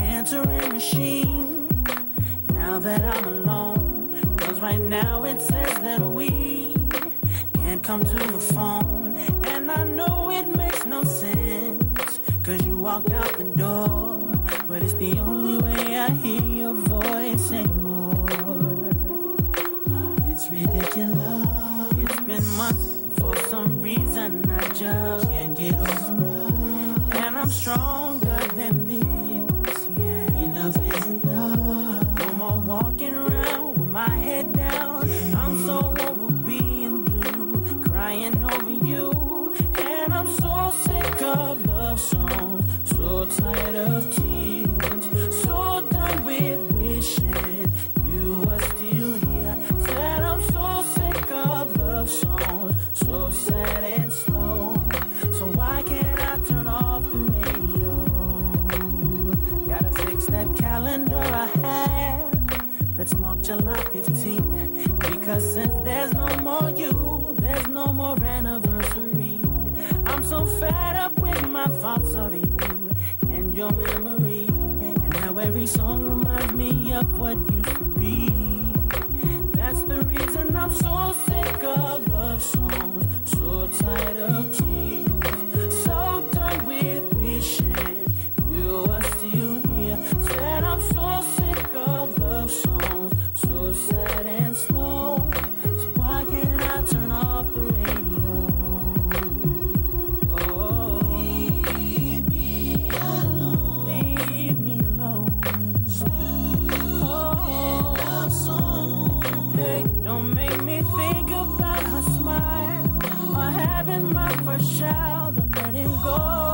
answering machine. Now that I'm alone, cause right now it says that we can't come to the phone. And I know it makes no sense, cause you walked out the door. But it's the only way I hear your voice anymore. It's ridiculous. It's been months for some reason I just can't get over. I'm stronger than this. Yeah, enough is enough. No more walking around with my head down. I'm so over being blue, crying over you. And I'm so sick of love songs, so tired of tears, so done with wishing you were still here. Said I'm so sick of love songs, so sad and slow. Gotta that calendar I have. Let's mark July 15th. Because since there's no more you, there's no more anniversary. I'm so fed up with my thoughts of you and your memory. And how every song reminds me of what used to be. Make me think about her smile or having my first child. I'm letting go.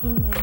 So